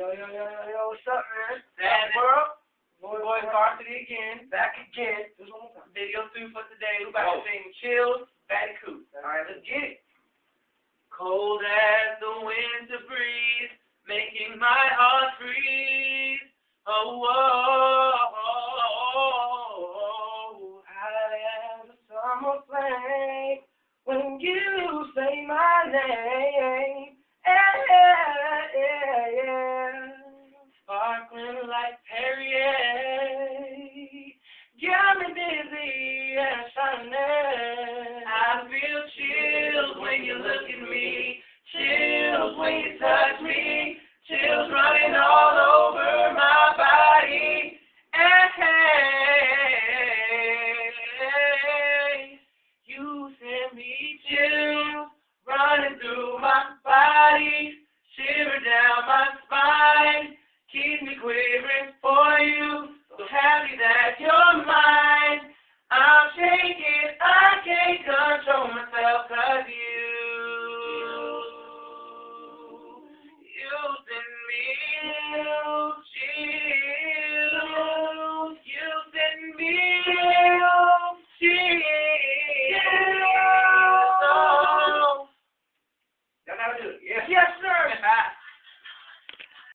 Yo, yo, yo, yo, yo, what's up, man? That world, Boy, boy varsity again. back again. Just one more time. Video two for today. We about to sing Chills, Fatty Koo. Alright, let's get it. Cold as the winter breeze, making my heart freeze. Oh, oh, oh, oh, I am the summer flame when you say my name. Like Perrier. Got me dizzy and shining. I feel chills when you look at me, chills when you touch me, chills running all over my body. Hey, you send me chills running through